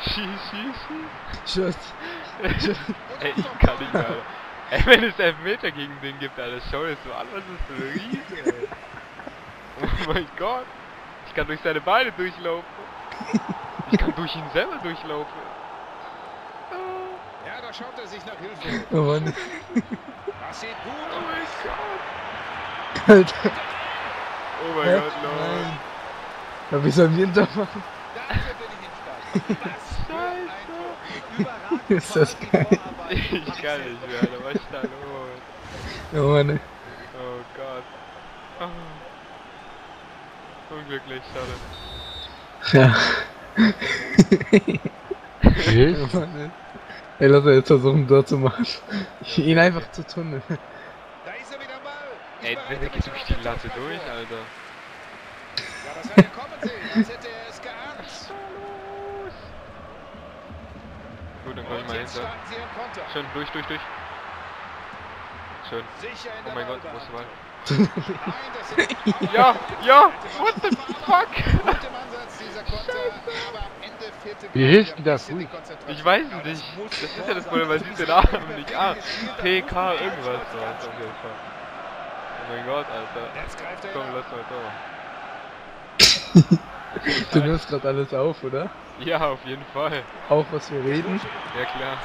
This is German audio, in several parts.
Schieß, schieß, schieß. Schuss. Ey, ich kann nicht mehr, Alter. Ey, wenn es Elfmeter gegen den gibt, Alter, schau dir das so an, was ist für ein Riese, ey. Oh mein Gott. Ich kann durch seine Beine durchlaufen. Ich kann durch ihn selber durchlaufen. Ja, da schaut er sich nach Hilfe. Oh Mann. Das sieht gut Oh mein aus. Gott. Alter. Oh mein Hä? Gott, Lord. Nein. Ja, wie sollen wir ihn da machen? Was. Überragend Ist das geil. Ich kann nicht mehr, Alter. Was ist da los? Oh Mann. Oh Gott. Oh. Unglücklich, schade. Ja. Yes. Oh Mann. ey. Ey, lass er jetzt versuchen, dort zu machen. Ihn einfach zu tunneln. Da ist er wieder mal. Ey, der geht durch die Latte durch, Alter. Ja, das er kommen sehen, als hätte Gut, dann komm ich mal hinter. Schön, durch, durch, durch. Schön. Sicher in Oh mein Gott? Nein, das sind Ja, ja, what the fuck? Wie hilft denn das. Ich weiß es nicht. Das ist ja das. Problem, weil sie den Namen nicht an. PK irgendwas auf jeden Fall. Oh mein Gott, Alter. Er Komm, lass mal Tor. Du nimmst gerade alles auf, oder? Ja, auf jeden Fall. Auch was wir reden? Ja, klar.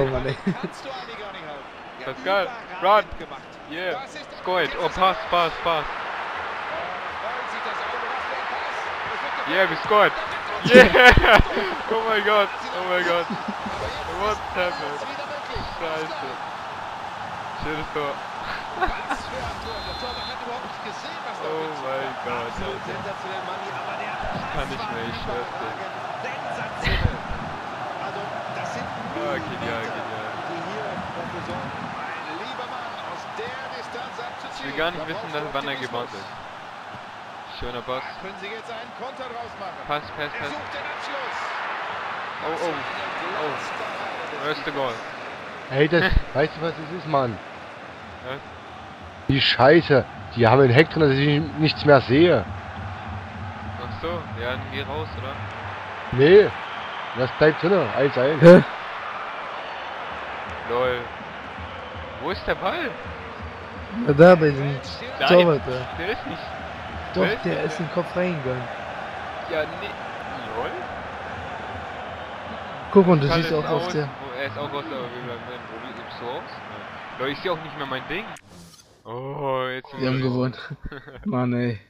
Oh Mann, ey. Kannst du Ali gar nicht halten. Ja, Das ist geil. überragend Run. Yeah. Scored. Oh, pass, pass, pass. Yeah, we scored. Yeah! Oh mein Gott, oh mein Gott. What happened? Scheiße. Schönes Tor. Oh mein. Gott, sensationell, Manni, aber der Pass kann nicht ich schwör's dir. überragend. Sensationell. Also, das sind Ah, genial, Millimeter, genial. die hier dafür sorgen. Ein lieber Mann, aus der Distanz abzuziehen. Ich will gar nicht Da wissen, dass, wann er gebannt ist. Schöner Pass. Da können sie jetzt einen Konter draus machen. Pass, Pass, Er Pass. sucht den Abschluss. Oh, oh. Oh. Erste Goal. Ey, das, weißt du, was das ist, Mann? Was? Die Scheiße. Die haben einen Heck drin, dass ich nichts mehr sehe. So, ja, dann geh raus, oder? Nee. Das bleibt drin. Eins. Hä? Lol. Wo ist der Ball? Na, da bei dem. Torwart da. Der ist nicht. Doch, ist der denn ist in den Kopf reingegangen. Ja, nee. Lol. Guck mal, du siehst auch auf aus- der... wo- Er ist auch aus der Wo gibst du aus? Nein. Lol, ich sehe auch nicht mehr mein Ding. Oh, jetzt sind Wir haben wir- gewonnen. Mann, ey.